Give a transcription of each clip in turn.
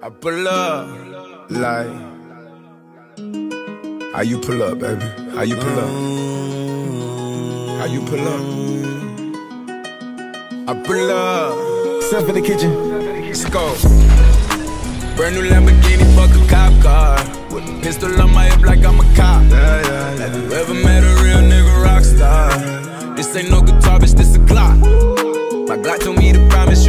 I pull up like how you pull up, baby? How you pull up? How you pull up? I pull up. Step in the kitchen. Let's go. Brand new Lamborghini, fuck a cop car. With a pistol on my hip like I'm a cop. Yeah, yeah, yeah. Have you ever met a real nigga rock star? This ain't no guitar, bitch, this a Glock. My Glock told me to promise you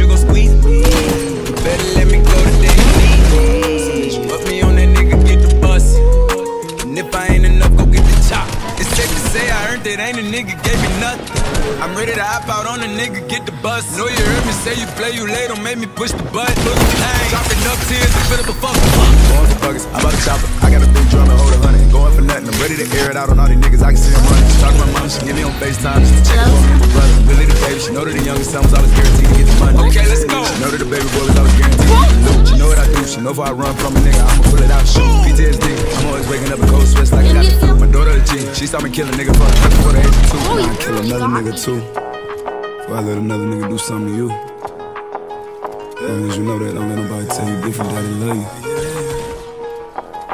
I'm ready to hop out on a nigga, get the bus. Know you heard me say you play, you late, don't make me push the button. Hey, dropping up tears and fill up a fuck. Going for buggers, I'm about to chop it. I got a big drum and hold a hundred. Going for nothing, I'm ready to air it out on all these niggas. I can see them running. Talk to my mom, she get me on FaceTime just to check up on me and my brother. Billy the baby, she know that the youngest son was always guaranteed to get the money. Okay, let's go. She know that the baby boy was always guaranteed to get the loot. She know what I do, she know if I run from a nigga, I'ma pull it out, shoot. PTSD, I'm always waking up in cold sweats like I got the flu. My daughter the G, she saw me kill a nigga for before the age of two. Oh, I kill another nigga too. Before I let another nigga do something to you. As long as you know that, don't let nobody tell you different, daddy love you.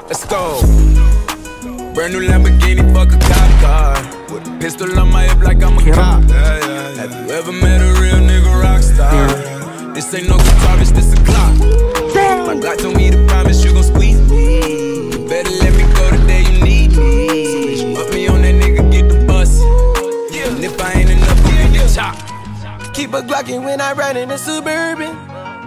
Let's go. Brand new Lamborghini, fuck a cop car. With a pistol on my hip like I'm a cop. Have you ever met a real nigga rock star? This ain't no guitar, bitch, this a Glock. Glockin' when I ride in the Suburban.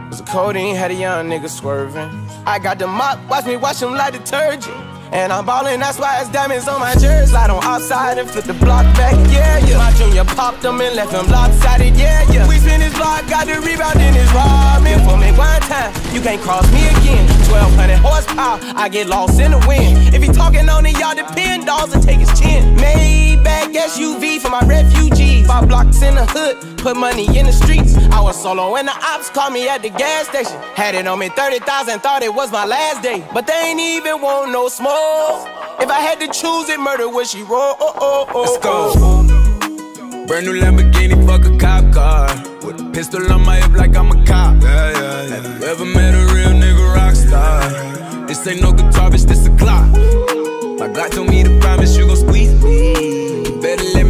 Was a codeine, had a young nigga swerving. I got the mop, watch me wash him like detergent. And I'm ballin', that's why it's diamonds on my jersey. Slide on outside and flip the block back, yeah, yeah. My junior popped him and left him lopsided, yeah, yeah. We spin his block, got the rebound in his ramen for me one time. You can't cross me again. 1200 horsepower, I get lost in the wind. If he talking the hood, put money in the streets. I was solo and the ops called me at the gas station. Had it on me 30,000, thought it was my last day. But they ain't even want no smoke. If I had to choose it, murder would she roll? Oh, oh, oh, Let's go. oh. Brand new Lamborghini, fuck a cop car. With a pistol on my hip like I'm a cop. Yeah, yeah, yeah. Have you ever met a real nigga rock star? This ain't no guitar, bitch, this a Glock. My Glock told me to promise you gon' squeeze me. You better let